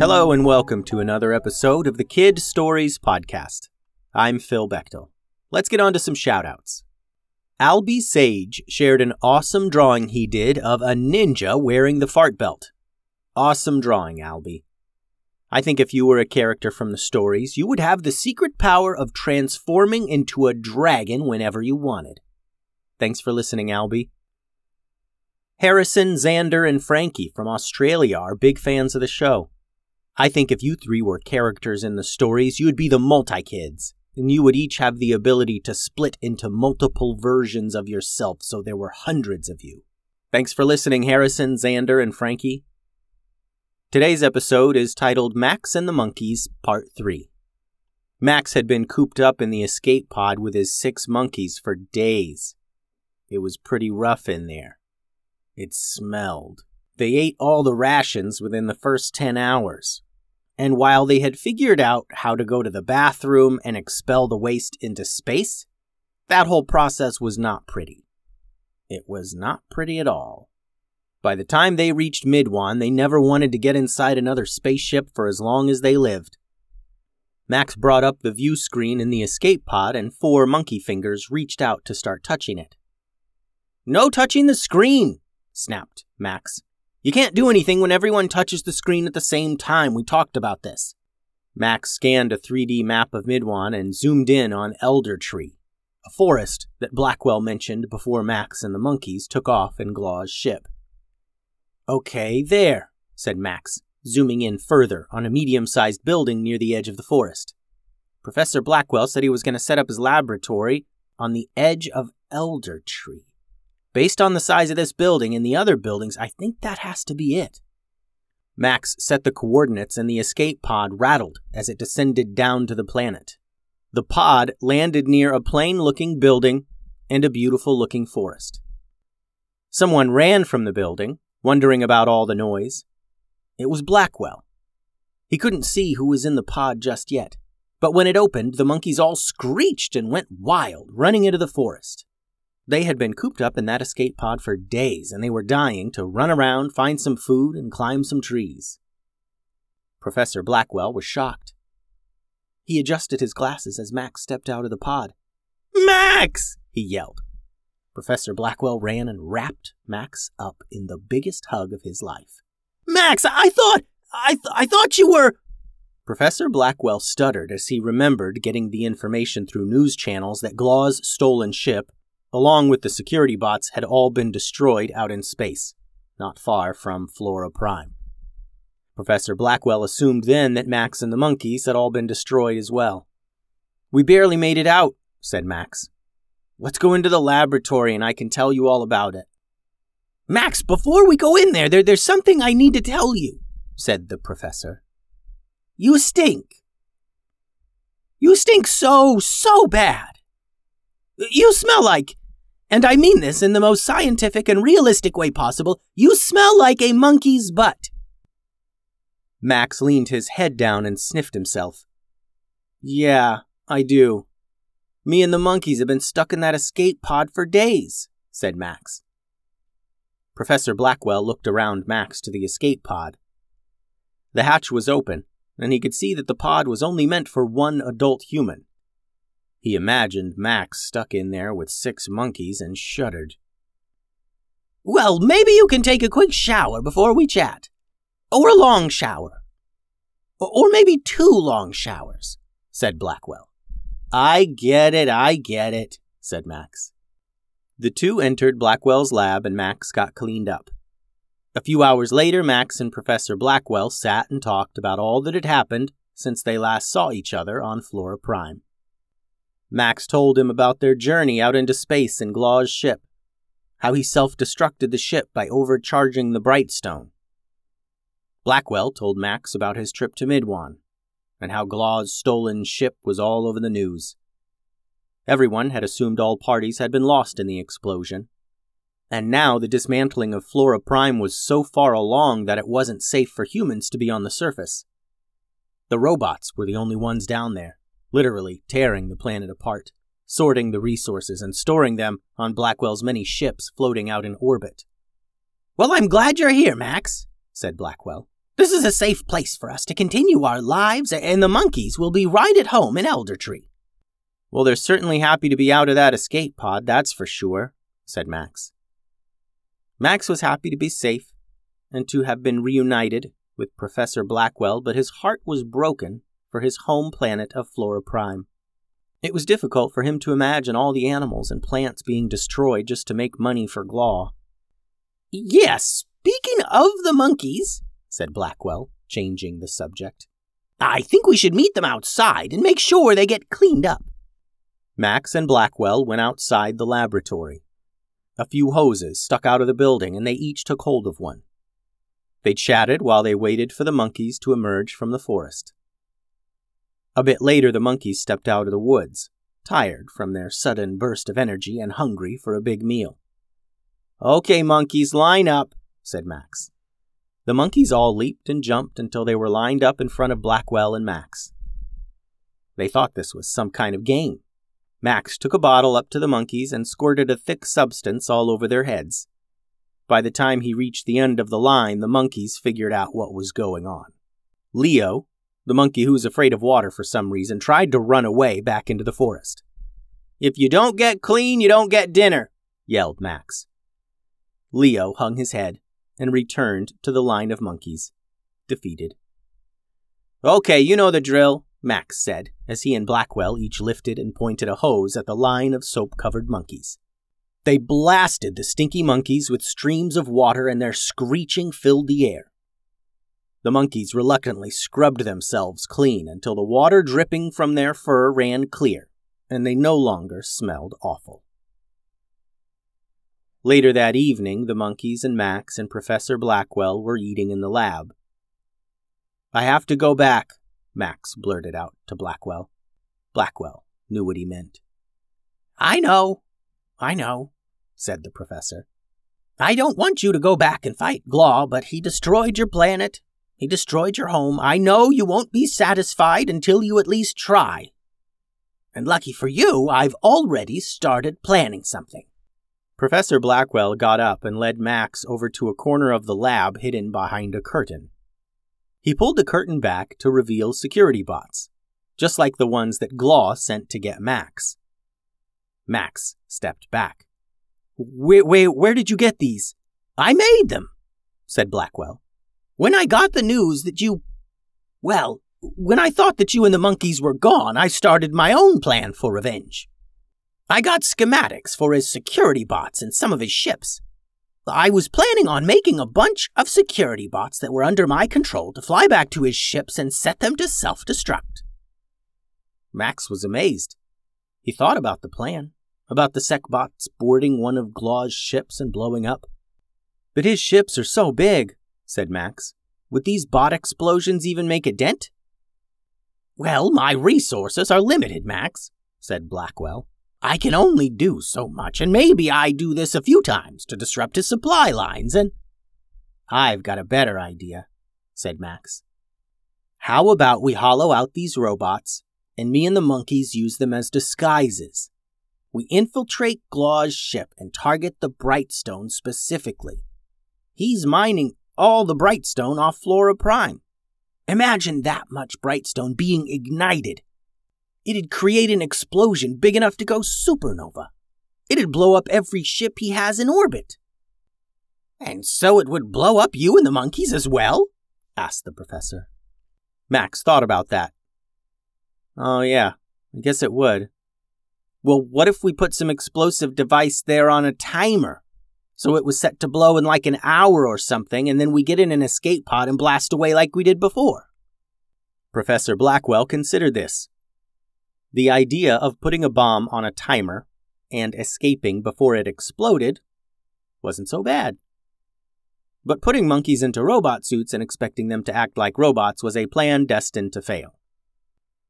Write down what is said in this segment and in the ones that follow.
Hello and welcome to another episode of the Kid Stories Podcast. I'm Phil Bechtel. Let's get on to some shoutouts. Albie Sage shared an awesome drawing he did of a ninja wearing the fart belt. Awesome drawing, Albie. I think if you were a character from the stories, you would have the secret power of transforming into a dragon whenever you wanted. Thanks for listening, Albie. Harrison, Xander, and Frankie from Australia are big fans of the show. I think if you three were characters in the stories, you would be the multi kids, and you would each have the ability to split into multiple versions of yourself so there were hundreds of you. Thanks for listening, Harrison, Xander, and Frankie. Today's episode is titled Max and the Monkeys, Part 3. Max had been cooped up in the escape pod with his six monkeys for days. It was pretty rough in there. It smelled. They ate all the rations within the first 10 hours. And while they had figured out how to go to the bathroom and expel the waste into space, that whole process was not pretty. It was not pretty at all. By the time they reached Midwan, they never wanted to get inside another spaceship for as long as they lived. Max brought up the view screen in the escape pod, and four monkey fingers reached out to start touching it. No touching the screen, snapped Max. You can't do anything when everyone touches the screen at the same time. We talked about this. Max scanned a 3D map of Midwan and zoomed in on Elder Tree, a forest that Blackwell mentioned before Max and the monkeys took off in Glaw's ship. Okay, there, said Max, zooming in further on a medium sized building near the edge of the forest. Professor Blackwell said he was going to set up his laboratory on the edge of Elder Tree. Based on the size of this building and the other buildings, I think that has to be it. Max set the coordinates and the escape pod rattled as it descended down to the planet. The pod landed near a plain looking building and a beautiful looking forest. Someone ran from the building, wondering about all the noise. It was Blackwell. He couldn't see who was in the pod just yet, but when it opened, the monkeys all screeched and went wild, running into the forest. They had been cooped up in that escape pod for days, and they were dying to run around, find some food, and climb some trees. Professor Blackwell was shocked. He adjusted his glasses as Max stepped out of the pod. Max! he yelled. Professor Blackwell ran and wrapped Max up in the biggest hug of his life. Max, I thought, I, th- I thought you were. Professor Blackwell stuttered as he remembered getting the information through news channels that Glaw's stolen ship, along with the security bots, had all been destroyed out in space, not far from Flora Prime. Professor Blackwell assumed then that Max and the monkeys had all been destroyed as well. We barely made it out, said Max. Let's go into the laboratory and I can tell you all about it. Max, before we go in there, there there's something I need to tell you, said the professor. You stink. You stink so, so bad. You smell like, and I mean this in the most scientific and realistic way possible, you smell like a monkey's butt. Max leaned his head down and sniffed himself. Yeah, I do, me and the monkeys have been stuck in that escape pod for days, said Max. Professor Blackwell looked around Max to the escape pod. The hatch was open, and he could see that the pod was only meant for one adult human. He imagined Max stuck in there with six monkeys and shuddered. Well, maybe you can take a quick shower before we chat. Or a long shower. Or maybe two long showers, said Blackwell. I get it, I get it, said Max. The two entered Blackwell's lab and Max got cleaned up. A few hours later, Max and Professor Blackwell sat and talked about all that had happened since they last saw each other on Flora Prime. Max told him about their journey out into space in Glaw's ship, how he self destructed the ship by overcharging the Brightstone. Blackwell told Max about his trip to Midwan, and how Glaw's stolen ship was all over the news. Everyone had assumed all parties had been lost in the explosion. And now the dismantling of Flora Prime was so far along that it wasn't safe for humans to be on the surface. The robots were the only ones down there, literally tearing the planet apart, sorting the resources and storing them on Blackwell's many ships floating out in orbit. Well, I'm glad you're here, Max, said Blackwell. This is a safe place for us to continue our lives, and the monkeys will be right at home in Elder Tree. Well, they're certainly happy to be out of that escape pod, that's for sure, said Max. Max was happy to be safe and to have been reunited with Professor Blackwell, but his heart was broken for his home planet of Flora Prime. It was difficult for him to imagine all the animals and plants being destroyed just to make money for Glaw. Yes, speaking of the monkeys, said Blackwell, changing the subject, I think we should meet them outside and make sure they get cleaned up. Max and Blackwell went outside the laboratory. A few hoses stuck out of the building, and they each took hold of one. They chatted while they waited for the monkeys to emerge from the forest. A bit later, the monkeys stepped out of the woods, tired from their sudden burst of energy and hungry for a big meal. Okay, monkeys, line up, said Max. The monkeys all leaped and jumped until they were lined up in front of Blackwell and Max. They thought this was some kind of game. Max took a bottle up to the monkeys and squirted a thick substance all over their heads. By the time he reached the end of the line, the monkeys figured out what was going on. Leo, the monkey who was afraid of water for some reason, tried to run away back into the forest. If you don't get clean, you don't get dinner, yelled Max. Leo hung his head and returned to the line of monkeys, defeated. Okay, you know the drill, Max said, as he and Blackwell each lifted and pointed a hose at the line of soap covered monkeys. They blasted the stinky monkeys with streams of water, and their screeching filled the air. The monkeys reluctantly scrubbed themselves clean until the water dripping from their fur ran clear, and they no longer smelled awful. Later that evening, the monkeys and Max and Professor Blackwell were eating in the lab. I have to go back, Max blurted out to Blackwell. Blackwell knew what he meant. I know, I know, said the professor. I don't want you to go back and fight Glaw, but he destroyed your planet. He destroyed your home. I know you won't be satisfied until you at least try. And lucky for you, I've already started planning something. Professor Blackwell got up and led Max over to a corner of the lab hidden behind a curtain. He pulled the curtain back to reveal security bots, just like the ones that Glaw sent to get Max. Max stepped back. Where, where, where did you get these? I made them, said Blackwell. When I got the news that you. Well, when I thought that you and the monkeys were gone, I started my own plan for revenge. I got schematics for his security bots and some of his ships. I was planning on making a bunch of security bots that were under my control to fly back to his ships and set them to self destruct. Max was amazed. He thought about the plan about the Secbots boarding one of Glaw's ships and blowing up. But his ships are so big, said Max. Would these bot explosions even make a dent? Well, my resources are limited, Max, said Blackwell. I can only do so much, and maybe I do this a few times to disrupt his supply lines, and. I've got a better idea, said Max. How about we hollow out these robots, and me and the monkeys use them as disguises? We infiltrate Glaw's ship and target the Brightstone specifically. He's mining all the Brightstone off Flora Prime. Imagine that much Brightstone being ignited. It'd create an explosion big enough to go supernova. It'd blow up every ship he has in orbit. And so it would blow up you and the monkeys as well? asked the professor. Max thought about that. Oh, yeah, I guess it would. Well, what if we put some explosive device there on a timer? So it was set to blow in like an hour or something, and then we get in an escape pod and blast away like we did before. Professor Blackwell considered this. The idea of putting a bomb on a timer and escaping before it exploded wasn't so bad. But putting monkeys into robot suits and expecting them to act like robots was a plan destined to fail.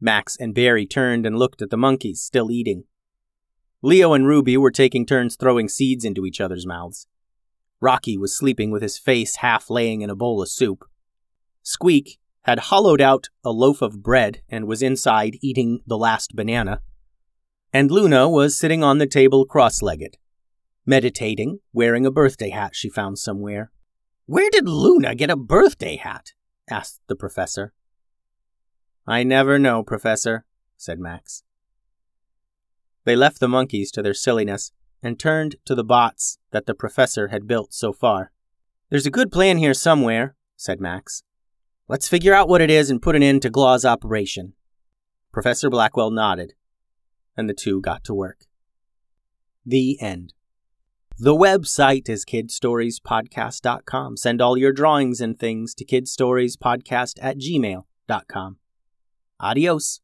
Max and Barry turned and looked at the monkeys, still eating. Leo and Ruby were taking turns throwing seeds into each other's mouths. Rocky was sleeping with his face half laying in a bowl of soup. Squeak had hollowed out a loaf of bread and was inside eating the last banana. And Luna was sitting on the table cross legged, meditating, wearing a birthday hat she found somewhere. Where did Luna get a birthday hat? asked the professor. I never know, Professor, said Max. They left the monkeys to their silliness and turned to the bots that the professor had built so far. There's a good plan here somewhere, said Max. Let's figure out what it is and put an end to Glaw's operation. Professor Blackwell nodded, and the two got to work. The end. The website is kidstoriespodcast.com. Send all your drawings and things to kidstoriespodcast at gmail.com. Adios.